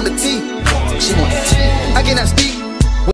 on the T.